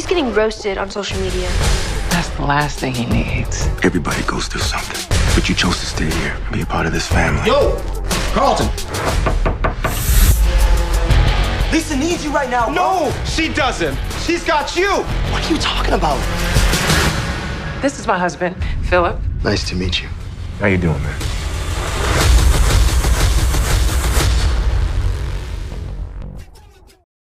He's getting roasted on social media. That's the last thing he needs. Everybody goes through something, but you chose to stay here and be a part of this family. Yo, Carlton. Lisa needs you right now. No, she doesn't. She's got you. What are you talking about? This is my husband, Philip. Nice to meet you. How you doing, man?